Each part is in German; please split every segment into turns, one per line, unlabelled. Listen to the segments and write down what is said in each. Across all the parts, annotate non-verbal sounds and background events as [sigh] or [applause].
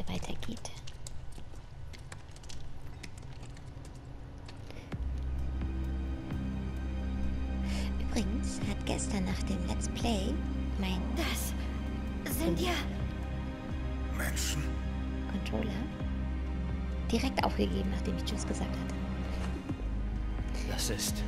hier weitergeht. Übrigens hat gestern nach dem Let's Play mein
Das sind ja...
Menschen?
Controller direkt aufgegeben, nachdem ich Tschüss gesagt hatte.
Das ist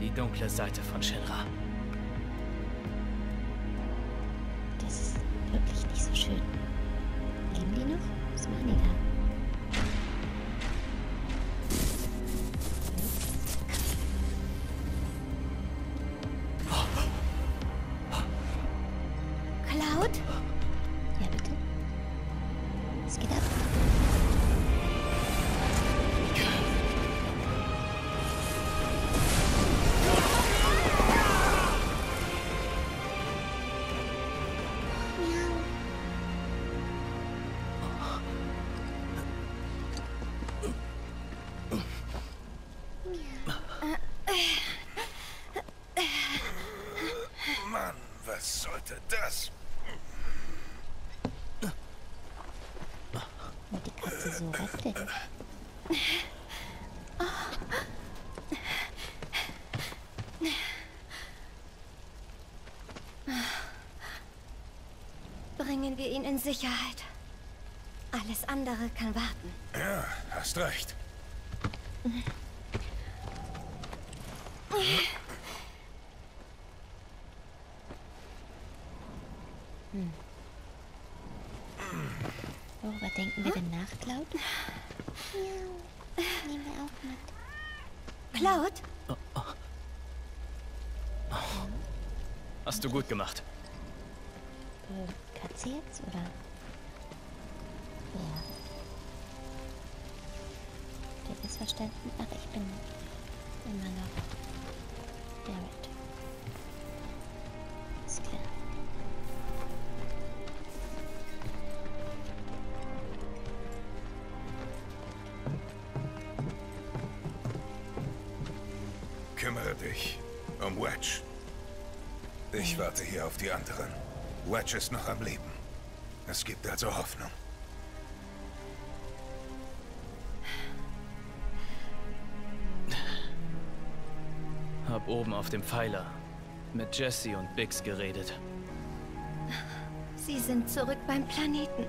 die dunkle Seite von Shinra.
Was machen rappelt.
Bringen wir ihn in Sicherheit. Alles andere kann warten.
Ja, hast recht.
Worüber denken wir denn nach, Cloud? Miau. Nehmen wir auch mit.
Cloud?
Hast du gut gemacht.
Katze jetzt, oder? Ja. Der ist verstanden. Ach, ich bin immer noch Barrett. Ist klar.
Kümmere dich um Wedge. Ich warte hier auf die anderen. Wedge ist noch am Leben. Es gibt also Hoffnung.
Hab oben auf dem Pfeiler mit Jesse und Biggs geredet.
Sie sind zurück beim Planeten.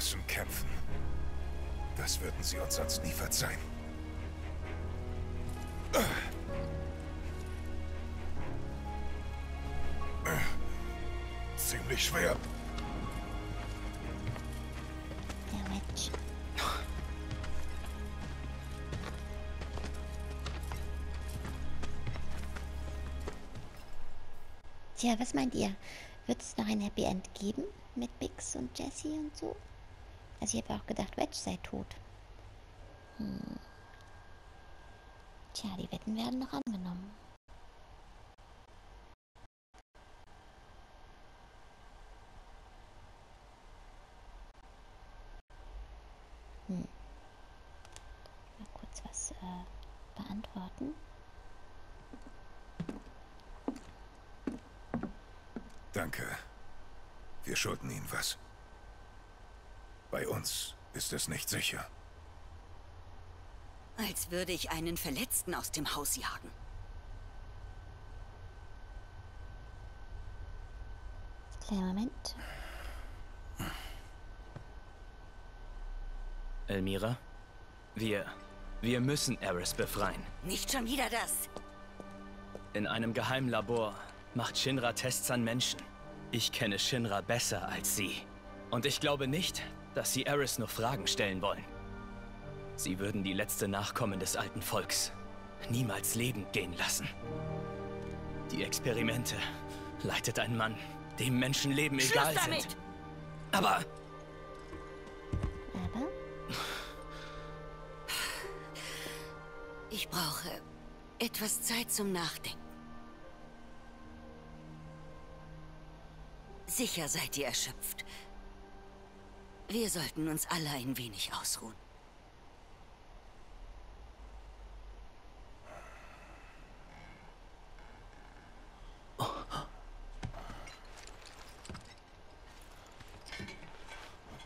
Müssen kämpfen. Das würden sie uns sonst nie verzeihen. Ziemlich schwer.
Tja, was meint ihr? Wird es noch ein Happy End geben mit Bix und Jesse und so? Also ich habe auch gedacht, Wedge sei tot. Hm. Tja, die Wetten werden noch angenommen. Hm. Mal kurz was äh, beantworten.
Danke. Wir schulden ihnen was. Bei uns ist es nicht sicher.
Als würde ich einen Verletzten aus dem Haus jagen.
Kleiner Moment.
Elmira, wir, wir müssen Eris befreien.
Nicht schon wieder das.
In einem geheimen Labor macht Shinra Tests an Menschen. Ich kenne Shinra besser als sie. Und ich glaube nicht, dass sie Eris nur Fragen stellen wollen. Sie würden die letzte Nachkommen des alten Volks niemals lebend gehen lassen. Die Experimente leitet ein Mann, dem Menschenleben egal
Schluss damit!
sind. Aber
Aber
Ich brauche etwas Zeit zum Nachdenken. Sicher seid ihr erschöpft. Wir sollten uns alle ein wenig ausruhen.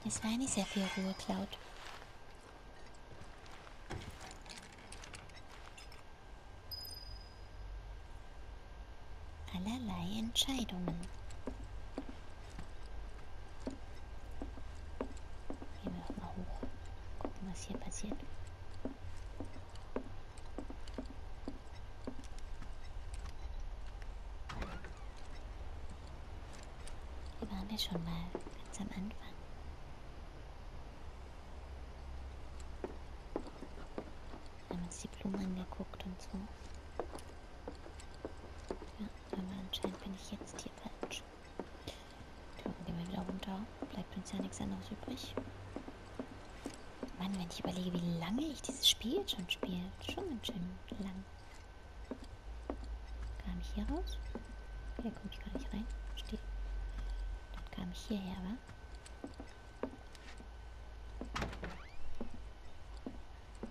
es war nicht sehr viel Ruhe, Cloud. Allerlei Entscheidungen. Gehen wir auch mal hoch. Gucken, was hier passiert. Hier waren wir schon mal ganz am Anfang. Haben uns die Blumen angeguckt und so. Ja, aber anscheinend bin ich jetzt hier falsch. Ja, gehen wir wieder runter. Bleibt uns ja nichts anderes übrig. Mann, wenn ich überlege, wie lange ich dieses Spiel jetzt schon spiele. Schon ganz schön lang. Kam ich hier raus? Hier komme ich gar nicht rein. Steht. Dann kam ich hierher, wa?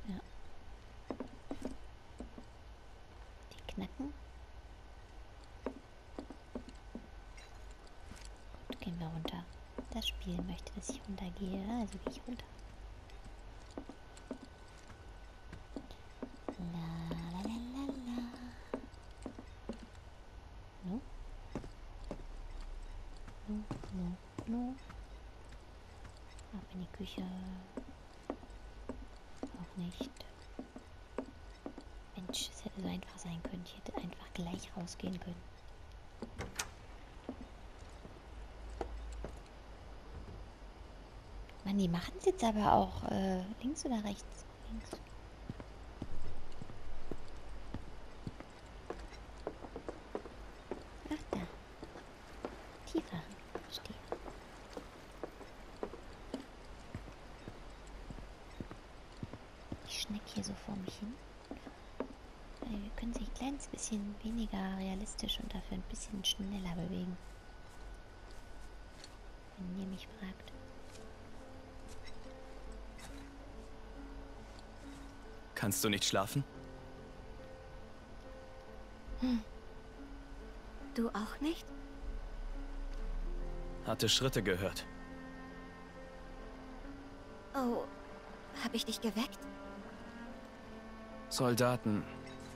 Ja. Die knacken. Gut, gehen wir runter. Das Spiel möchte, dass ich runtergehe, also gehe ich runter. La la la la la. No? No, no, no. Ab in die Küche. Auch nicht. Mensch, es hätte so einfach sein können. Ich hätte einfach gleich rausgehen können. Mann, die machen es jetzt aber auch äh, links oder rechts? Links. Ach da. Tiefer. Verstehe. Ich schneck hier so vor mich hin. Äh, Wir können sich ein kleines bisschen weniger realistisch und dafür ein bisschen schneller bewegen. Wenn ihr mich fragt.
kannst du nicht schlafen?
Du auch nicht?
Hatte Schritte gehört.
Oh, habe ich dich geweckt?
Soldaten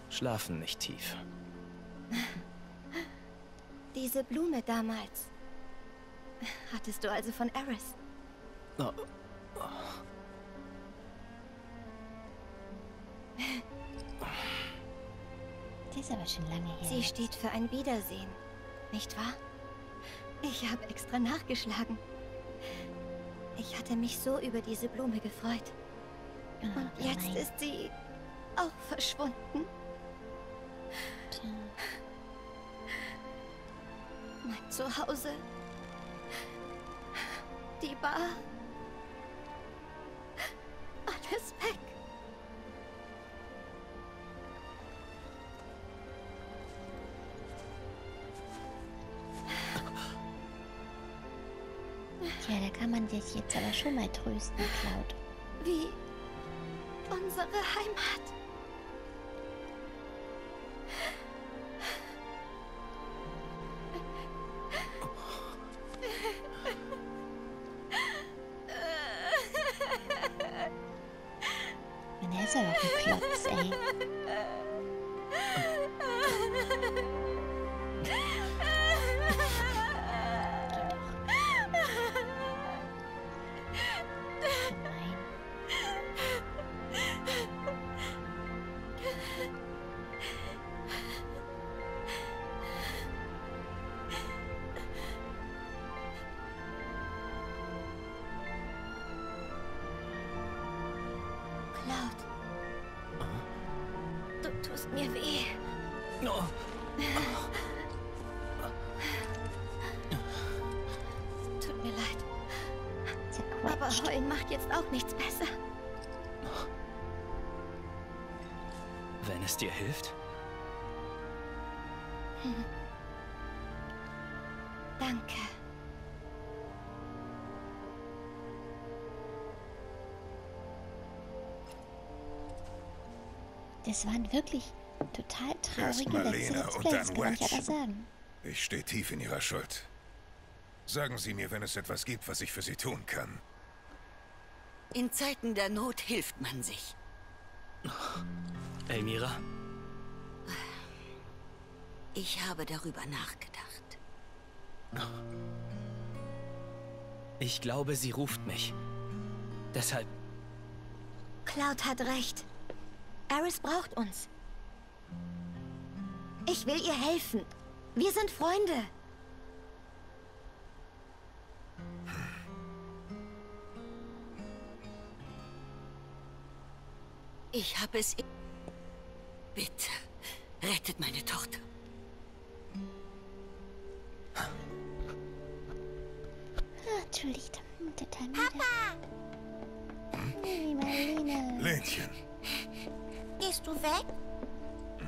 schlafen nicht tief. [laughs]
Diese Blume damals. Hattest du also von Eris?
Oh, [laughs]
Das ist aber schon lange her.
Sie steht für ein Wiedersehen, nicht wahr? Ich habe extra nachgeschlagen. Ich hatte mich so über diese Blume gefreut.
Ah,
Und jetzt ist sie auch verschwunden.
Tja,
Mein Zuhause. Die Bar. Alles weg.
Tja, da kann man sich jetzt aber schon mal trösten, Cloud.
Wie unsere Heimat. Tust mir weh.
oh,
Tut mir leid.
Aber. Heulen macht jetzt auch nichts besser.
Wenn es dir hilft?
Das waren wirklich total
Erst
traurige letzte
Marlene
Let's
und
Plays,
dann
ich
Wedge.
sagen.
Ich stehe tief in Ihrer Schuld. Sagen Sie mir, wenn es etwas gibt, was ich für Sie tun kann.
In Zeiten der Not hilft man sich.
Elmira,
Ich habe darüber nachgedacht.
ich glaube, sie ruft mich. Deshalb,
Cloud hat recht. Eris braucht uns. Ich will ihr helfen. Wir sind Freunde.
Ich habe es... Bitte, rettet meine Tochter.
Ah, entschuldigt. Papa! Hey, Marlene.
Du weg?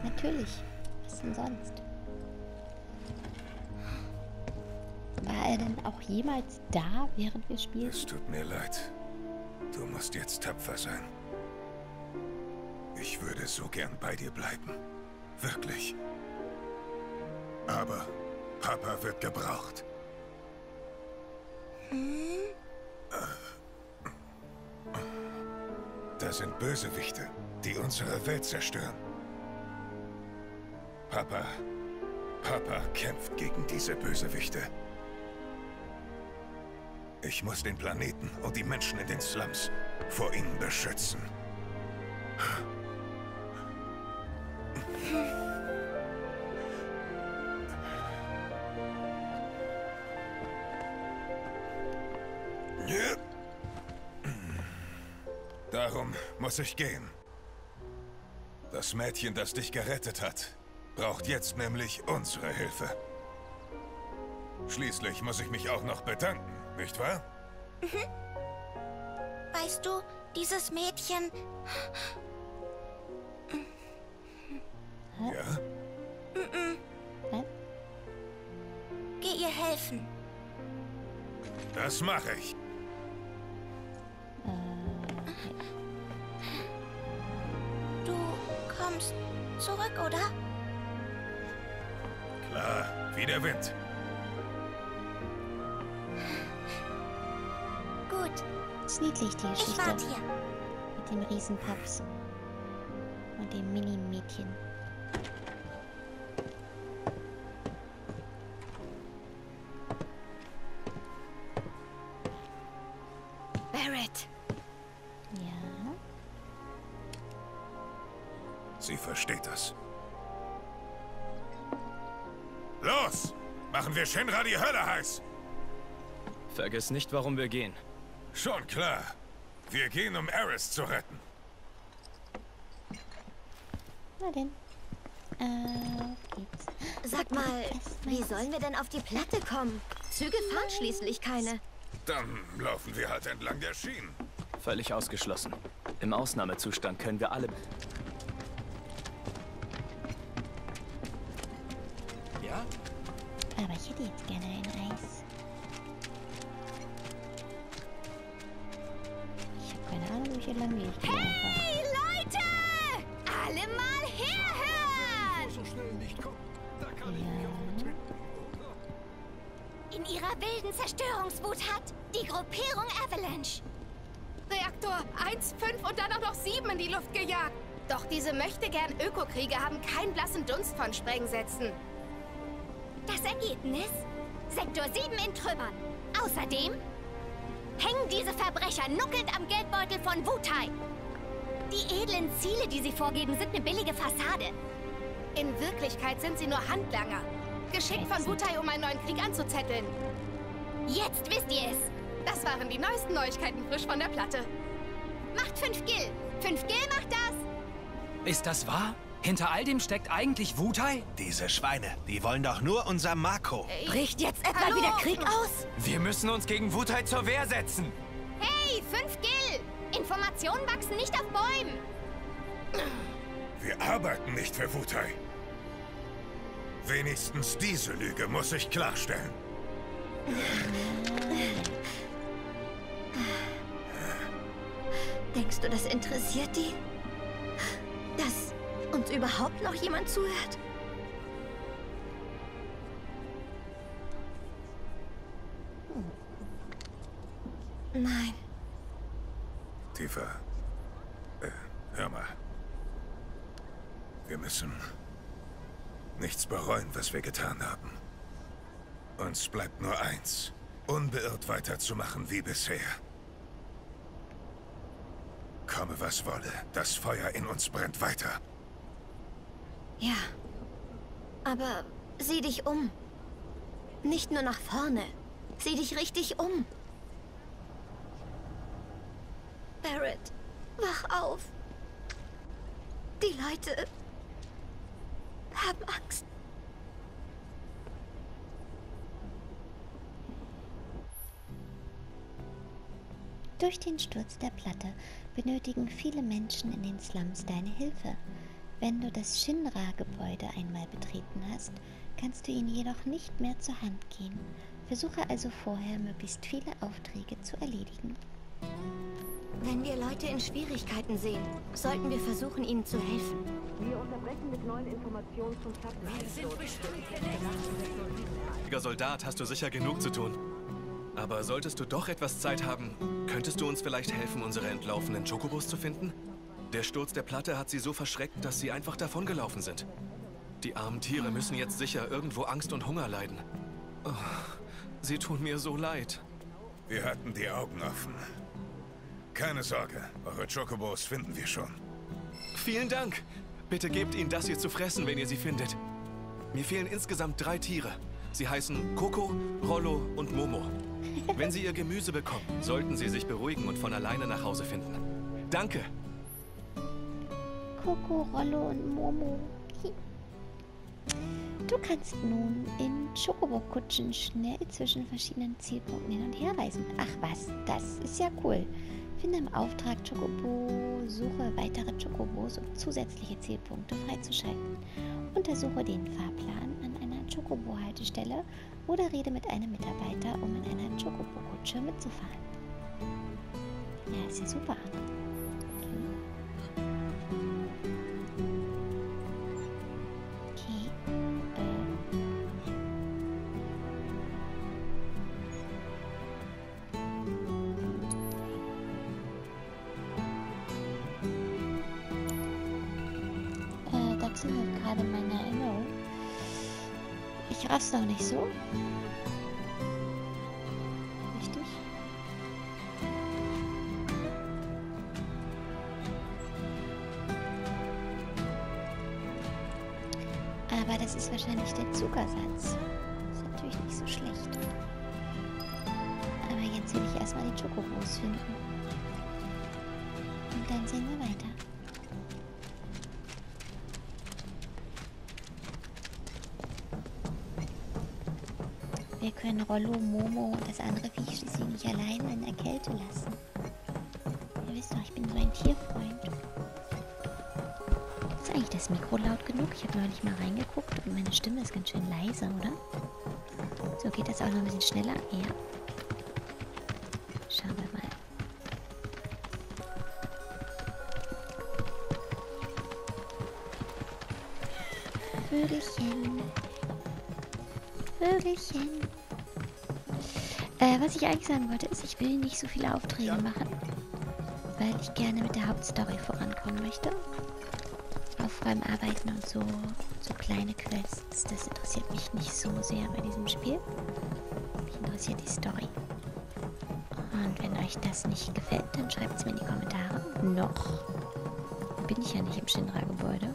Natürlich. Was denn sonst? War er denn auch jemals da, während wir spielten?
es tut mir leid. Du musst jetzt tapfer sein. Ich würde so gern bei dir bleiben. Wirklich. Aber Papa wird gebraucht. Da sind Bösewichte, die unsere Welt zerstören. Papa, Papa kämpft gegen diese Bösewichte. Ich muss den Planeten und die Menschen in den Slums vor ihnen beschützen. Darum muss ich gehen. Das Mädchen, das dich gerettet hat, braucht jetzt nämlich unsere Hilfe. Schließlich muss ich mich auch noch bedanken, nicht wahr?
Weißt du, dieses Mädchen,
Ja?
Geh ihr helfen.
Das mache ich.
Kommst zurück, oder?
Klar, wie der Wind.
Gut,
Ist niedlich, die
ich
Geschichte.
warte hier.
Mit dem Riesenpaps. Und dem Mini-Mädchen.
Sie versteht das. Los! Machen wir Shinra die Hölle heiß!
vergiss nicht, warum wir gehen.
Schon klar. Wir gehen, um Eris zu retten.
Na denn. Äh, geht's.
sag mal, wie sollen wir denn auf die Platte kommen? Züge fahren schließlich keine.
Dann laufen wir halt entlang der Schienen.
Völlig ausgeschlossen. Im Ausnahmezustand können wir alle... Ja?
Aber ich hätte jetzt gerne ein Eis. Ich habe keine Ahnung, wie hier lang gehe. Ich gehe einfach.
Hey, Leute! Alle mal herhören! In ihrer wilden Zerstörungswut hat die Gruppierung Avalanche
Reaktor 1, 5 und dann auch noch 7 in die Luft gejagt. Doch diese möchtegern Ökokriege haben keinen blassen Dunst von Sprengsätzen.
Das Ergebnis? Sektor 7 in Trümmern. Außerdem hängen diese Verbrecher nuckelnd am Geldbeutel von Wutai. Die edlen Ziele, die sie vorgeben, sind eine billige Fassade.
In Wirklichkeit sind sie nur Handlanger. Geschickt von Wutai, um einen neuen Krieg anzuzetteln.
Jetzt wisst ihr es.
Das waren die neuesten Neuigkeiten frisch von der Platte.
Macht 5 Gil. 5 Gil macht das.
Ist das wahr? Hinter all dem steckt eigentlich Wutai?
Diese Schweine, die wollen doch nur unser Marco.
Bricht jetzt etwa
Hallo?
wieder Krieg aus?
Wir müssen uns gegen Wutai zur Wehr setzen.
Hey, Informationen wachsen nicht auf Bäumen.
Wir arbeiten nicht für Wutai. Wenigstens diese Lüge muss ich klarstellen.
Denkst du, das interessiert die? Dass uns überhaupt noch jemand zuhört? Nein.
Tifa. Äh, hör mal. Wir müssen nichts bereuen, was wir getan haben. Uns bleibt nur eins. Unbeirrt weiterzumachen wie bisher. Komme, was wolle. Das Feuer in uns brennt weiter.
Ja. Aber sieh dich um. Nicht nur nach vorne. Sieh dich richtig um. Barrett, wach auf. Die Leute haben Angst.
Durch den Sturz der Platte benötigen viele Menschen in den Slums deine Hilfe. Wenn du das Shinra-Gebäude einmal betreten hast, kannst du ihnen jedoch nicht mehr zur Hand gehen. Versuche also vorher, möglichst viele Aufträge zu erledigen.
Wenn wir Leute in Schwierigkeiten sehen, sollten wir versuchen, ihnen zu helfen.
Soldat hast du sicher genug zu tun. Aber solltest du doch etwas Zeit haben, könntest du uns vielleicht helfen, unsere entlaufenen Chocobos zu finden? Der Sturz der Platte hat sie so verschreckt, dass sie einfach davongelaufen sind. Die armen Tiere müssen jetzt sicher irgendwo Angst und Hunger leiden. Oh, sie tun mir so leid.
Wir hatten die Augen offen. Keine Sorge, eure Chocobos finden wir schon.
Vielen Dank. Bitte gebt ihnen das hier zu fressen, wenn ihr sie findet. Mir fehlen insgesamt drei Tiere. Sie heißen Coco, Rollo und Momo. Wenn sie ihr Gemüse bekommen, sollten sie sich beruhigen und von alleine nach Hause finden. Danke.
Coco, Rollo und Momo. Du kannst nun in Chocobo-Kutschen schnell zwischen verschiedenen Zielpunkten hin und her reisen. Ach was, das ist ja cool. Finde im Auftrag Chocobo, suche weitere Chocobos, um zusätzliche Zielpunkte freizuschalten. Untersuche den Fahrplan an einer Chocobo-Haltestelle oder rede mit einem Mitarbeiter, um in einer Chocobo-Kutsche mitzufahren. Ja, ist ja super. Jetzt gerade meine Erinnerungen. Ich raff's noch nicht so. Richtig? Aber das ist wahrscheinlich der Zuckersatz. Ist natürlich nicht so schlecht. Aber jetzt will ich erstmal die Chocobos finden. Und dann sehen wir weiter. Wir können Rollo, Momo und das andere Viech schließlich nicht alleine in der Kälte lassen. Ihr wisst doch, ich bin so ein Tierfreund. Ist eigentlich das Mikro laut genug? Ich habe neulich mal reingeguckt und meine Stimme ist ganz schön leise, oder? So geht das auch noch ein bisschen schneller? Ja. Schauen wir mal. Vögelchen. Vögelchen. Äh, was ich eigentlich sagen wollte, ist, ich will nicht so viele Aufträge machen. Weil ich gerne mit der Hauptstory vorankommen möchte. Aufräumen, arbeiten und so. So kleine Quests. Das interessiert mich nicht so sehr bei diesem Spiel. Mich interessiert die Story. Und wenn euch das nicht gefällt, dann schreibt es mir in die Kommentare. Noch bin ich ja nicht im Shinra-Gebäude.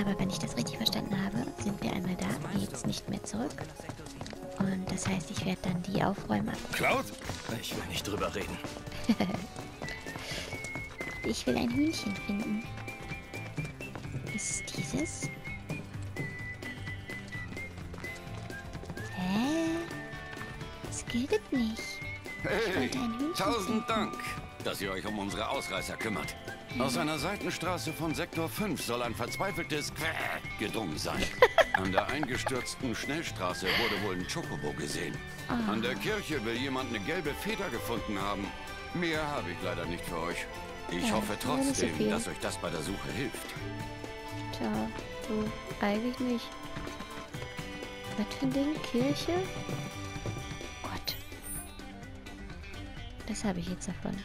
Aber wenn ich das richtig verstanden habe, sind wir einmal da, jetzt nicht mehr zurück. Und das heißt, ich werde dann die aufräumen.
Cloud?
Ich will nicht drüber reden. [laughs]
Ich will ein Hühnchen finden. Ist es dieses? Hä? Das gilt nicht. Hühnchen
Tausend
finden.
Dank. dass ihr euch um unsere Ausreißer kümmert. Aus einer Seitenstraße von Sektor 5 soll ein verzweifeltes Quäh gedrungen sein. [laughs] An der eingestürzten Schnellstraße wurde wohl ein Chocobo gesehen. An der Kirche will jemand eine gelbe Feder gefunden haben. Mehr habe ich leider nicht für euch. Ich
Ja,
hoffe
so
trotzdem,
viel.
dass euch das bei der Suche hilft.
Tja, du, eigentlich nicht. Was für ein Ding? Kirche? Gott. Das habe ich jetzt davon.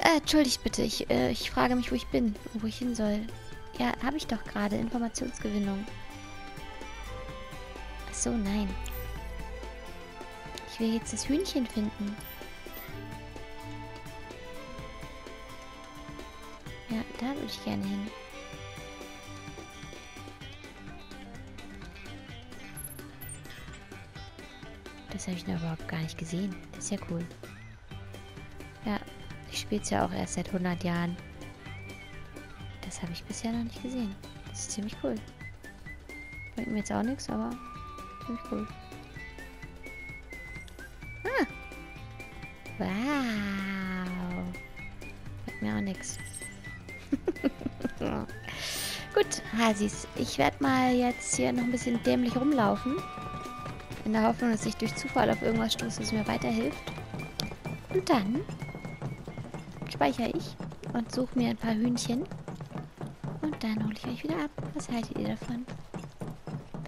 Äh, entschuldigt bitte, ich, äh, ich frage mich, wo ich bin, wo ich hin soll. Ja, habe ich doch gerade. Informationsgewinnung. Ach so, nein. Ich will jetzt das Hühnchen finden. Ja, da würde ich gerne hin. Das habe ich noch überhaupt gar nicht gesehen. Das ist ja cool. Ja, ich spiele es ja auch erst seit 100 Jahren. Das habe ich bisher noch nicht gesehen. Das ist ziemlich cool. Bringt mir jetzt auch nichts, aber ziemlich cool. Ah. Wow. Bringt mir auch nichts. [laughs] Gut, Hasis. Ich werde mal jetzt hier noch ein bisschen dämlich rumlaufen. In der Hoffnung, dass ich durch Zufall auf irgendwas stoße, das mir weiterhilft. Und dann speichere ich und suche mir ein paar Hühnchen. Und dann hole ich euch wieder ab. Was haltet ihr davon?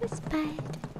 Bis bald.